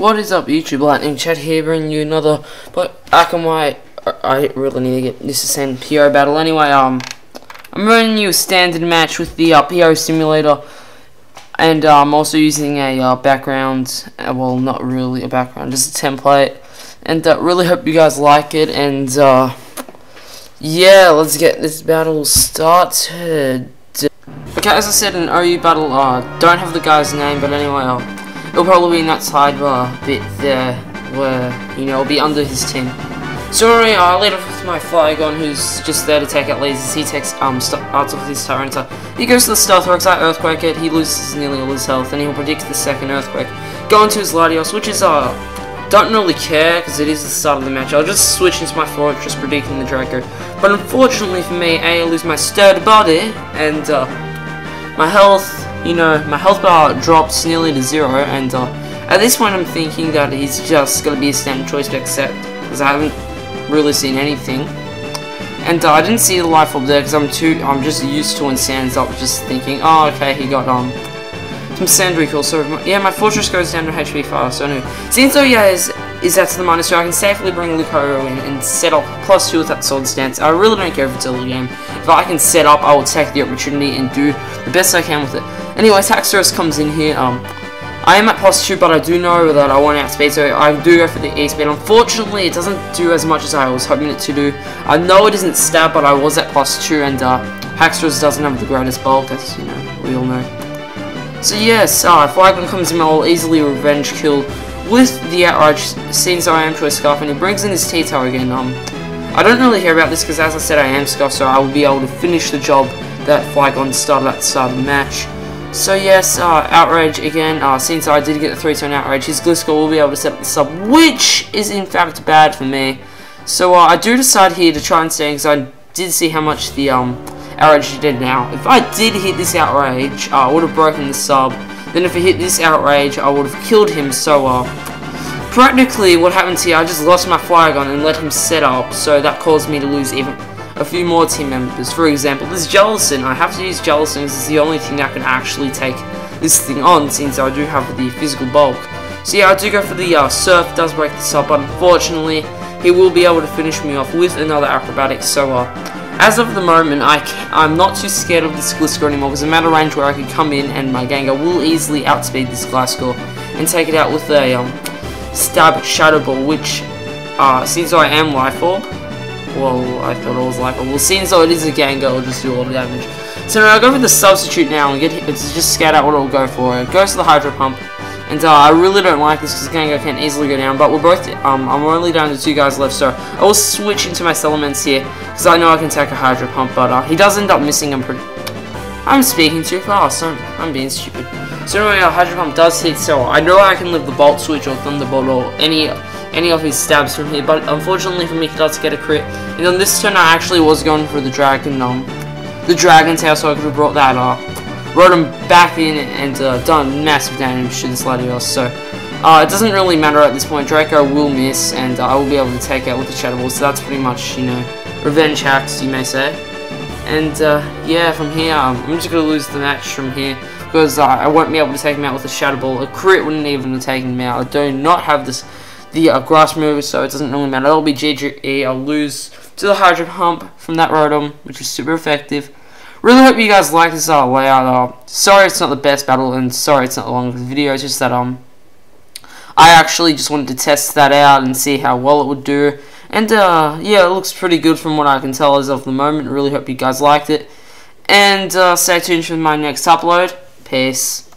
What is up YouTube, Lightingshad here bringing you another but and white I really need to get this is an PO battle. Anyway, um I'm running you a standard match with the uh, PO simulator and I'm also using a uh, background, uh, well not really a background, just a template. And uh, really hope you guys like it and uh, yeah, let's get this battle started. Okay, as I said in OU battle, uh, don't have the guy's name, but anyway, uh, It'll probably be in that sidebar bit there, where, you know, it'll be under his team. Sorry, I'll lead off with my Flygon, who's just there to take out lasers. He takes, um, starts off with his Tyranitar. He goes to the Stealth Rocks, I Earthquake it, he loses nearly all his health, and he'll predict the second Earthquake. Go into his Latios, which is, uh, don't really care, because it is the start of the match. I'll just switch into my Forretress, predicting the Draco. But unfortunately for me, A, I lose my sturdy body, and, uh, my health you know, my health bar drops nearly to zero, and uh, at this point I'm thinking that he's just going to be a standard choice to accept, because I haven't really seen anything. And uh, I didn't see the life up there, because I'm too, I'm just used to when Sand's up, just thinking, oh, okay, he got, um, some sand recall, so, yeah, my Forretress goes down to HP fast, so no. Since, oh, yeah, is, is that to the minus two, I can safely bring Lucario in and set up plus two with that Swords Dance. I really don't care if it's early game. If I can set up, I will take the opportunity and do the best I can with it. Anyway, Haxorus comes in here. Um, I am at plus 2, but I do know that I want outspeed, so I do go for the E-speed. Unfortunately, it doesn't do as much as I was hoping it to do. I know it isn't stab, but I was at plus 2, and uh, Haxorus doesn't have the greatest bulk, as you know, we all know. So yes, uh, Flygon comes in, I'll easily revenge kill with the outrage, since I am Choice Scarf, and he brings in his T-Tar again. Um, I don't really care about this, because as I said, I am Scarf, so I will be able to finish the job that Flygon started at the start of the match. So yes, uh, Outrage again, uh, since I did get the 3 turn Outrage, his Gliscor will be able to set up the sub, which is in fact bad for me. So uh, I do decide here to try and stay, because I did see how much the um, Outrage did now. If I did hit this Outrage, uh, I would have broken the sub. Then if I hit this Outrage, I would have killed him, so uh, practically what happens here, I just lost my Flygon and let him set up, so that caused me to lose even a few more team members. For example, this Jellicent, I have to use Jellicent because it's the only thing that can actually take this thing on since I do have the physical bulk. So yeah, I do go for the uh, Surf, does break this up, but unfortunately, he will be able to finish me off with another acrobatic, so uh, as of the moment, I I'm not too scared of this Gliscor anymore because I'm at a range where I can come in and my Gengar will easily outspeed this Gliscor and take it out with a um, Stab Shadow Ball, which, uh, since I am Life Orb, well, I thought it was like, well, since it is a Gengar, it'll just do a lot of damage. So now I'll go for the substitute now and get it's just scout out what it'll go for. It goes to the Hydro Pump. And uh, I really don't like this because Gengar can easily go down, but we're both, um, I'm only down to two guys left, so I will switch into my Salamence here, because I know I can take a Hydro Pump, but uh, he does end up missing him pretty... I'm speaking too fast, I'm, I'm being stupid. So anyway, our Hydro Pump does hit, so I know I can live the Volt Switch or Thunderbolt or any any of his stabs from here, but unfortunately for me, he does get a crit. And on this turn, I actually was going for the Dragon, um, the Dragon Tail, so I could have brought that up. Rode him back in and uh, done massive damage to this Latios, so uh, it doesn't really matter at this point. Draco will miss, and uh, I will be able to take out with the Shadow Ball, so that's pretty much, you know, revenge hacks, you may say. And, uh, yeah, from here, um, I'm just going to lose the match from here because uh, I won't be able to take him out with a Shadow Ball. A crit wouldn't even have taken him out. I do not have this the uh, grass mover, so it doesn't really matter. That'll be GGE. I'll lose to the Hydro Pump from that Rotom, which is super effective. Really hope you guys like this uh, layout. Uh, sorry it's not the best battle, and sorry it's not the longest video. It's just that um, I actually just wanted to test that out and see how well it would do. And uh, yeah, it looks pretty good from what I can tell as of the moment. Really hope you guys liked it. And uh, stay tuned for my next upload. Peace.